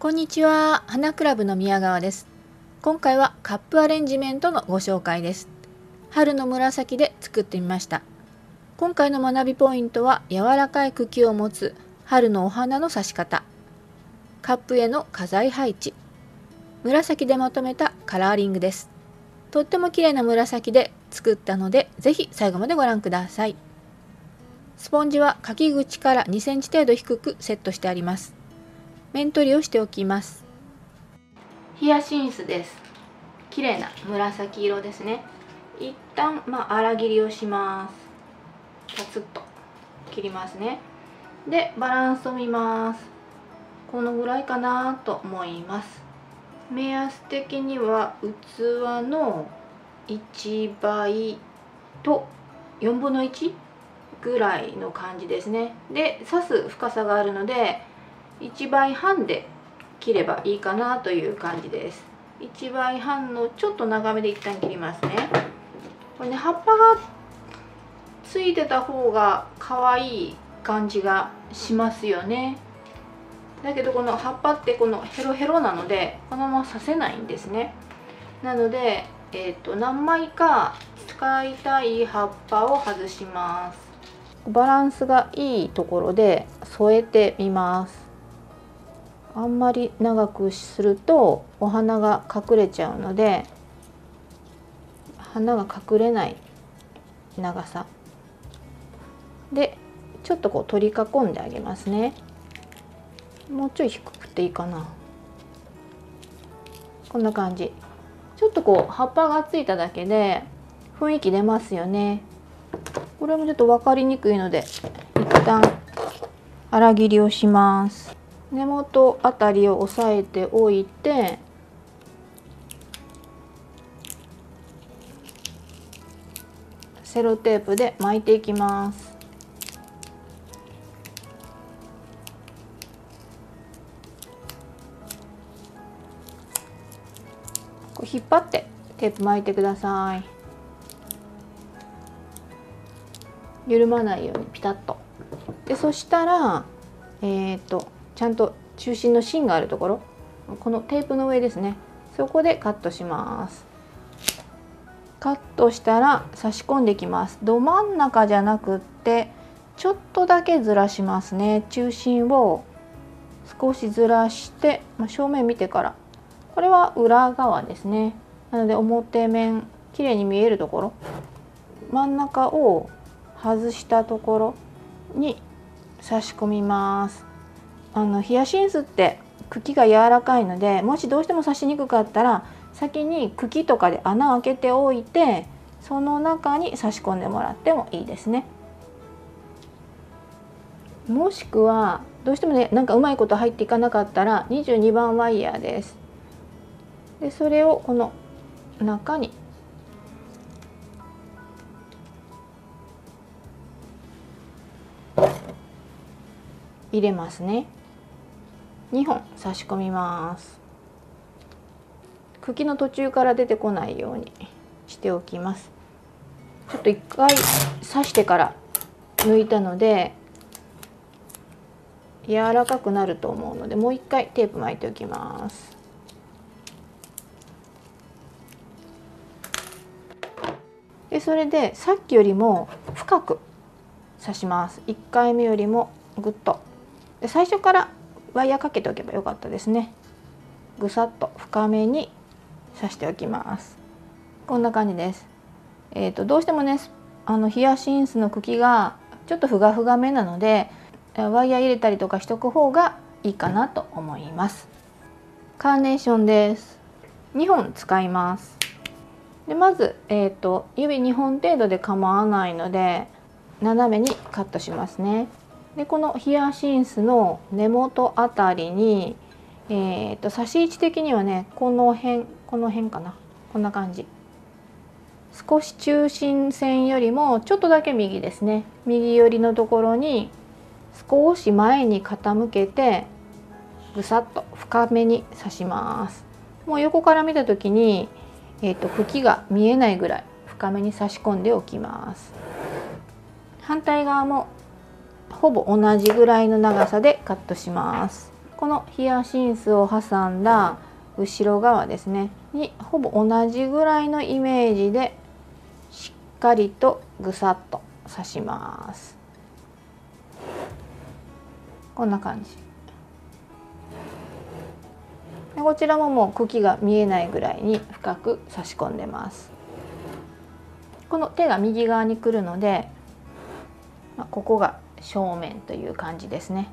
こんにちは。花クラブの宮川です。今回はカップアレンジメントのご紹介です。春の紫で作ってみました。今回の学びポイントは柔らかい茎を持つ春のお花の挿し方。カップへの花材配置。紫でまとめたカラーリングです。とっても綺麗な紫で作ったのでぜひ最後までご覧ください。スポンジはかき口から2センチ程度低くセットしてあります。面取りをしておきます。ヒヤシンスです。綺麗な紫色ですね。一旦まあ粗切りをします。パツッと切りますね。でバランスを見ます。このぐらいかなと思います。目安的には器の1倍と4分の1ぐらいの感じですね。で刺す深さがあるので1倍半で切ればいいかなという感じです。1倍半のちょっと長めで一旦切りますね。これね葉っぱがついてた方が可愛い感じがしますよね。だけどこの葉っぱってこのヘロヘロなのでこのまま刺せないんですね。なので、えー、と何枚か使いたい葉っぱを外します。バランスがいいところで添えてみます。あんまり長くするとお花が隠れちゃうので花が隠れない長さ。でちょっとこう取り囲んであげますね。もうちょい低くていいかな。こんな感じ。ちょっとこう葉っぱがついただけで雰囲気出ますよね。これもちょっと分かりにくいので一旦粗切りをします。根元あたりを押さえておいてセロテープで巻いていきます。こう引っ張ってテープ巻いてください。緩まないようにピタッと。でそしたらえっ、ー、とちゃんと中心の芯があるところ。このテープの上ですね。そこでカットします。カットしたら差し込んできます。ど真ん中じゃなくってちょっとだけずらしますね。中心を少しずらして、まあ、正面見てから。これは裏側ですね。なので表面綺麗に見えるところ。真ん中を外したところに差し込みます。あのヒヤシンスって茎が柔らかいのでもしどうしても刺しにくかったら先に茎とかで穴を開けておいてその中に差し込んでもらってもいいですね。もしくはどうしてもねなんかうまいこと入っていかなかったら22番ワイヤーです。でそれをこの中に入れますね。2本差し込みます。茎の途中から出てこないようにしておきます。ちょっと一回刺してから抜いたので柔らかくなると思うのでもう一回テープ巻いておきます。でそれでさっきよりも深く刺します。1回目よりもぐっと。で最初からワイヤーかけておけばよかったですね。ぐさっと深めに刺しておきます。こんな感じです。えーと、どうしてもねあのヒヤシンスの茎がちょっとふがふがめなのでワイヤー入れたりとかしとく方がいいかなと思います。カーネーションです。2本使います。でまず、えーと指2本程度で構わないので斜めにカットしますね。でこのヒヤシンスの根元あたりに、えーと、差し位置的にはねこの辺この辺かな。こんな感じ。少し中心線よりもちょっとだけ右ですね。右寄りのところに少し前に傾けてぐさっと深めに刺します。もう横から見た時に、えーと茎が見えないぐらい深めに差し込んでおきます。反対側もほぼ同じぐらいの長さでカットします。このヒヤシンスを挟んだ後ろ側ですね。にほぼ同じぐらいのイメージでしっかりとぐさっと刺します。こんな感じ。でこちらももう茎が見えないぐらいに深く差し込んでます。この手が右側に来るので、まあ、ここが正面という感じですね。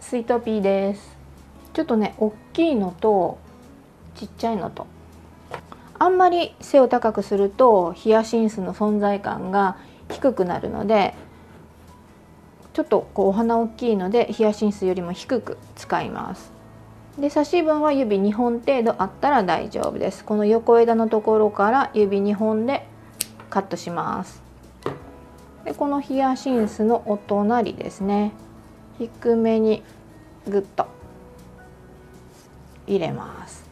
スイートピーです。ちょっとね大きいのとちっちゃいのと。あんまり背を高くするとヒヤシンスの存在感が低くなるのでちょっとこうお花大きいのでヒヤシンスよりも低く使います。で差し分は指2本程度あったら大丈夫です。この横枝のところから指2本でカットします。でこのヒヤシンスのお隣ですね。低めにグッと入れます。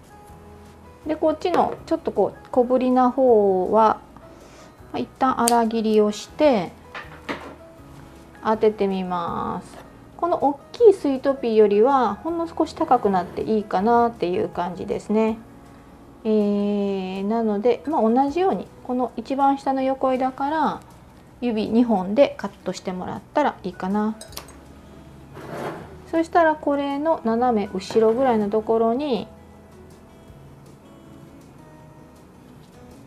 でこっちのちょっとこう小ぶりな方は一旦粗切りをして当ててみます。この大きいスイートピーよりはほんの少し高くなっていいかなっていう感じですね、えー、なので、まあ、同じようにこの一番下の横枝から指2本でカットしてもらったらいいかな。そしたらこれの斜め後ろぐらいのところに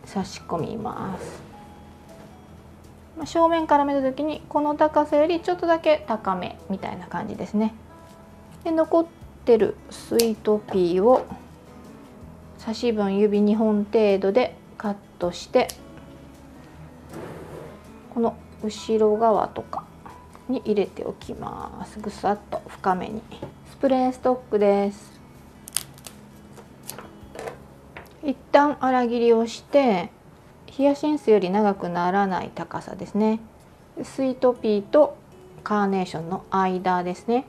差し込みます。正面から見た時にこの高さよりちょっとだけ高めみたいな感じですね。で残ってるスイートピーを差し分指2本程度でカットして後ろ側とかに入れておきます。ぐさっと深めに。スプレーストックです。一旦粗切りをしてヒヤシンスより長くならない高さですね。スイートピーとカーネーションの間ですね。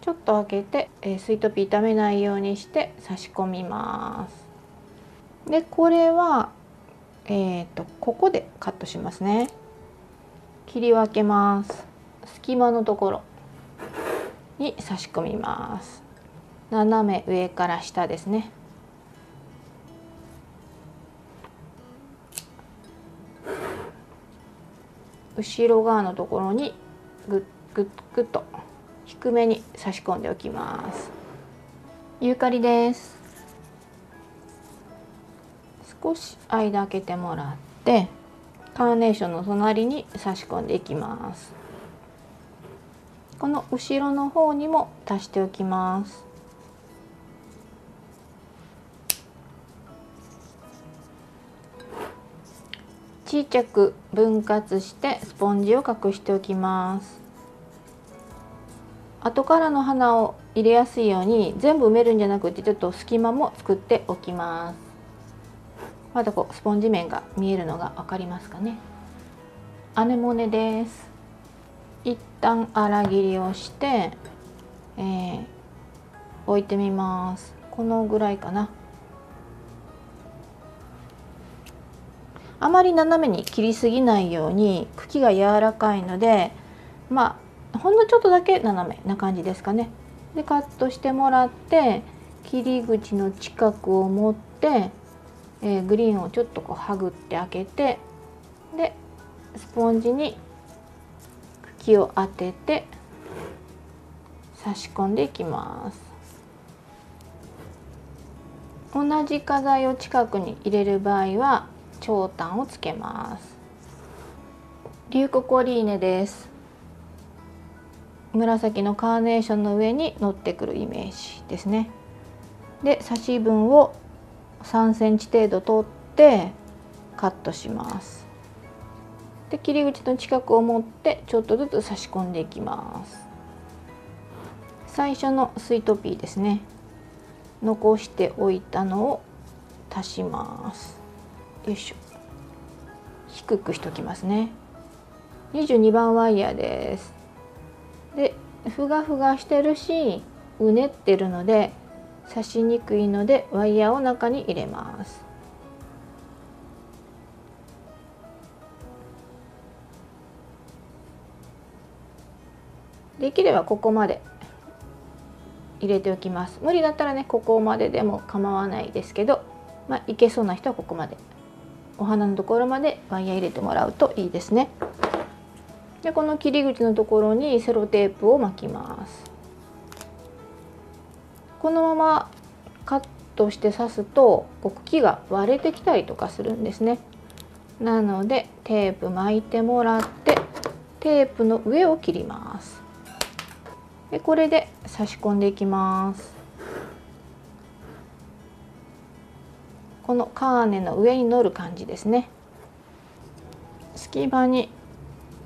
ちょっと開けて、えスイートピー炒めないようにして差し込みます。でこれはえーとここでカットしますね。切り分けます。隙間のところ。に差し込みます。斜め上から下ですね。後ろ側のところにグッグッグッと低めに差し込んでおきます。ユーカリです。少し間開けてもらってカーネーションの隣に差し込んでいきます。この後ろの方にも足しておきます。小さく分割してスポンジを隠しておきます。後からの花を入れやすいように全部埋めるんじゃなくてちょっと隙間も作っておきます。まだこうスポンジ面が見えるのが分かりますかね。アネモネです。一旦粗切りをして、えー、置いてみます。このぐらいかな。あまり斜めに切りすぎないように茎が柔らかいのでまあほんのちょっとだけ斜めな感じですかね。でカットしてもらって切り口の近くを持って、えー、グリーンをちょっとこうはぐって開けてでスポンジに茎を当てて差し込んでいきます。同じ花材を近くに入れる場合は長短をつけます。リュココリーネです。紫のカーネーションの上に乗ってくるイメージですね。で差し分を3センチ程度取ってカットします。で切り口の近くを持ってちょっとずつ差し込んでいきます。最初のスイートピーですね。残しておいたのを足します。よいしょ。低くしときますね。22番ワイヤーです。でふがふがしてるしうねってるので刺しにくいのでワイヤーを中に入れます。できればここまで入れておきます。無理だったらねここまででも構わないですけどまあ、いけそうな人はここまで。お花のところまでワイヤー入れてもらうといいですね。でこの切り口のところにセロテープを巻きます。このままカットして刺すと茎が割れてきたりとかするんですね。なのでテープ巻いてもらってテープの上を切ります。でこれで差し込んでいきます。このカーネの上に乗る感じですね。隙間に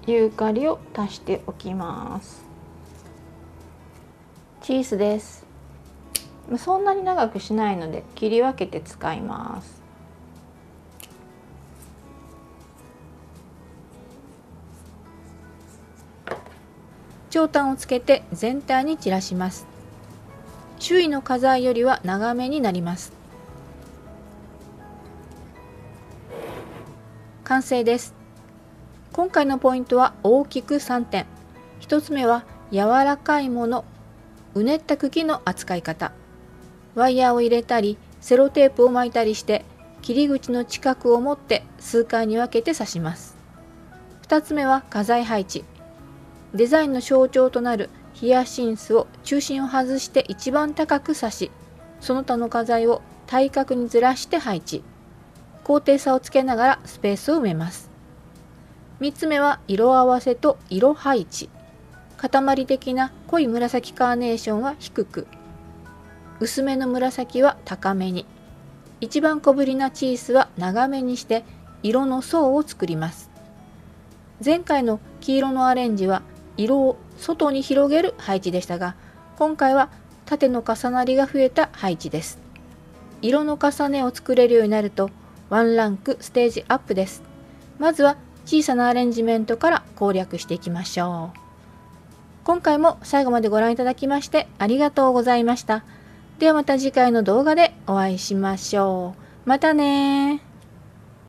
ユーカリを足しておきます。チーズです。そんなに長くしないので切り分けて使います。長短をつけて全体に散らします。周囲の花材よりは長めになります。完成です。今回のポイントは大きく3点。1つ目は柔らかいもの。うねった茎の扱い方。ワイヤーを入れたりセロテープを巻いたりして切り口の近くを持って数回に分けて刺します。2つ目は花材配置。デザインの象徴となるヒヤシンスを中心を外して一番高く刺しその他の花材を対角にずらして配置。高低差をつけながらスペースを埋めます。3つ目は色合わせと色配置。塊的な濃い紫カーネーションは低く。薄めの紫は高めに一番小ぶりなチースは長めにして色の層を作ります前回の黄色のアレンジは色を外に広げる配置でしたが今回は縦の重なりが増えた配置です色の重ねを作れるようになるとワンランクステージアップです。まずは小さなアレンジメントから攻略していきましょう。今回も最後までご覧いただきましてありがとうございました。ではまた次回の動画でお会いしましょう。またね